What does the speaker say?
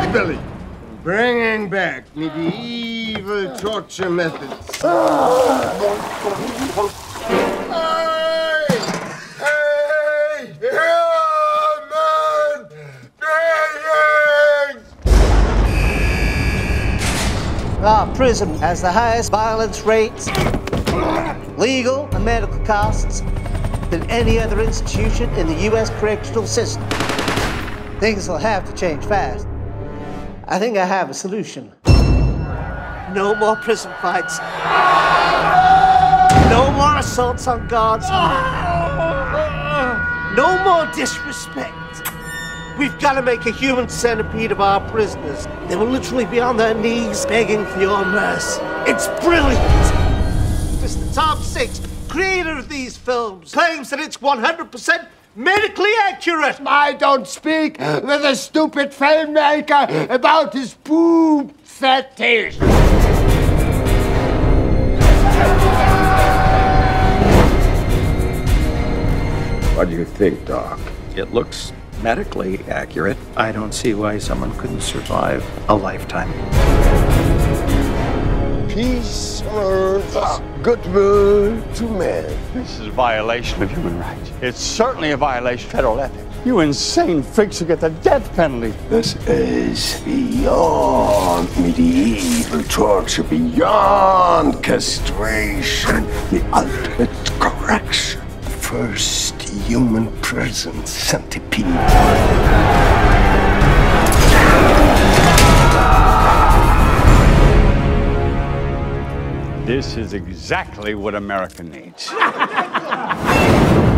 Finally, bringing back medieval torture methods. Hey! Hey! Our prison has the highest violence rates, legal and medical costs than any other institution in the U.S. correctional system. Things will have to change fast. I think I have a solution. No more prison fights. No more assaults on guards. No more disrespect. We've got to make a human centipede of our prisoners. They will literally be on their knees begging for your mercy. It's brilliant. Mr. Tom Six, creator of these films, claims that it's 100% medically accurate. I don't speak with a stupid filmmaker about his boob fetish. What do you think, Doc? It looks medically accurate. I don't see why someone couldn't survive a lifetime. Peace on earth, goodwill to men. This is a violation of human rights. It's certainly a violation of federal ethics. You insane freaks who get the death penalty. This is beyond medieval torture, beyond castration, the ultimate correction. First human prison centipede. This is exactly what America needs.